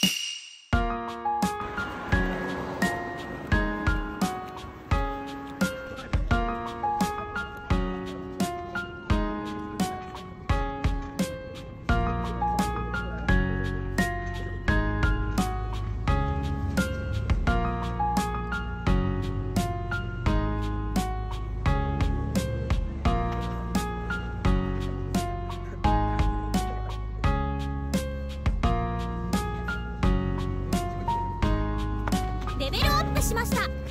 you しました。